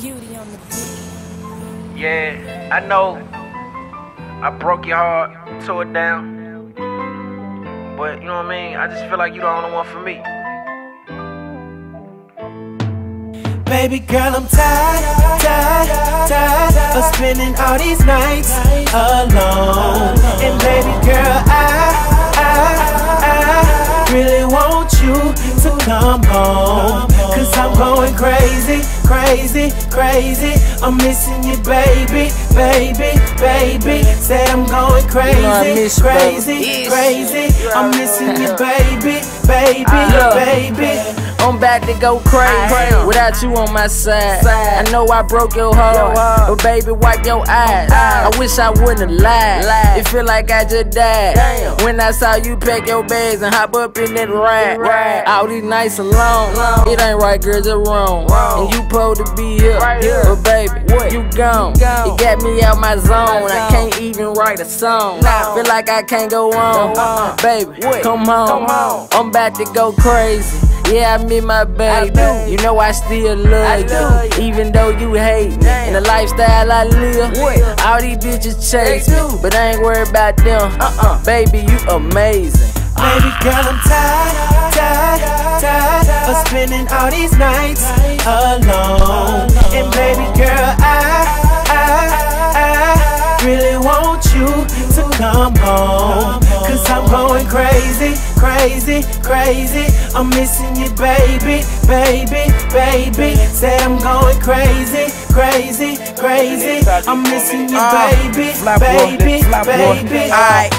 beauty on the beat. Yeah, I know I broke your heart, tore it down. But you know what I mean? I just feel like you're the only one for me. Baby girl, I'm tired, tired, tired of spending all these nights alone. And baby girl, I, I, I really want you to come home. Cause I'm going crazy, crazy, crazy. I'm missing you, baby, baby, baby. Say I'm going crazy, You know miss you, crazy, baby. crazy. I'm missing you, baby, baby, Look. baby. I'm back to go crazy. Without you on my side. I know I broke your heart, but baby, wipe your eyes. I wish I wouldn't have lied. It feel like I just died. When I saw you pack your bags and hop up in that ride. All these nights alone, it ain't right, girl, just wrong. And you supposed to be here, but baby, you gone. It got me out my zone. I can't even write a song. Feel like I can't go on, uh-uh. baby. Come home, I'm about to go crazy. Yeah, I miss my baby. You know I still love you, even though you hate me. And the lifestyle I live, all these bitches chase me, but I ain't worried about them. Uh-uh, Baby, you amazing. Baby girl, I'm tired, tired, tired of spending all these nights alone. And baby girl, I, I, I really want you to come home. Cause I'm going crazy, crazy, crazy. I'm missing you, baby, baby, baby. Say I'm going crazy, crazy, crazy. I'm missing you, uh, baby, baby, baby. Alright.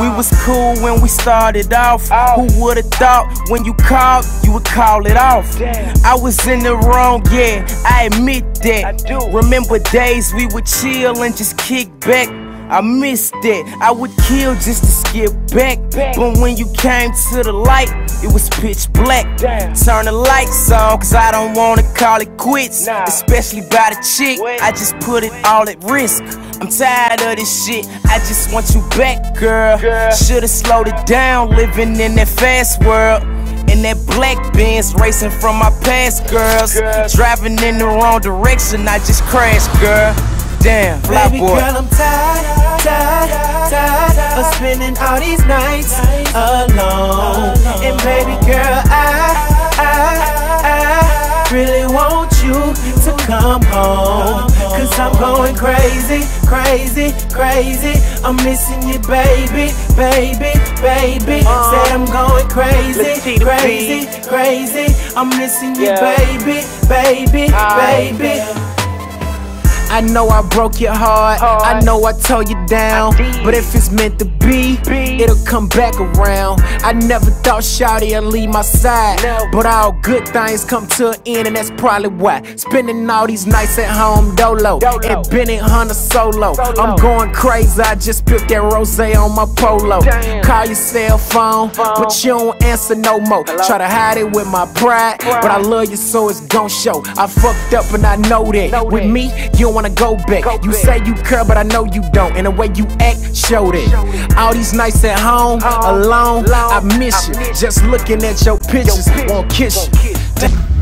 We was cool when we started off. Who would've thought when you called, you would call it off? I was in the wrong, yeah, I admit that. I do. Remember days we would chill and just kick back. I missed that. I would kill just to skip back. But when you came to the light, it was pitch black. Turn the lights on, cause I don't wanna call it quits. Especially by the chick, I just put it all at risk. I'm tired of this shit, I just want you back, girl. Should've slowed it down, living in that fast world. In that black Benz, racing from my past girls. Driving in the wrong direction, I just crashed, girl. Damn, fly Baby boy. girl, I'm tired, tired, tired of spending all these nights alone. And baby girl, I, I, I really want you to come home. Cause I'm going crazy, crazy, crazy. I'm missing you, baby, baby, baby. Said I'm going crazy, crazy, crazy. I'm missing you, baby, baby, baby. I know I broke your heart. I know I tore you down. But if it's meant to be, it'll come back around. I never thought Shawty would leave my side. But all good things come to an end, and that's probably why. Spending all these nights at home dolo. And Bennett Hunter solo. I'm going crazy. I just spilled that rose on my polo. Call your cell phone, but you don't answer no more. Try to hide it with my pride. But I love you, so it's gon' show. I fucked up, and I know that. With me, you don't wanna go back. You say you care, but I know you don't. And the way you act, showed it. All these nights at home, uh-huh. alone, I miss you. Just looking at your pictures, won't kiss you.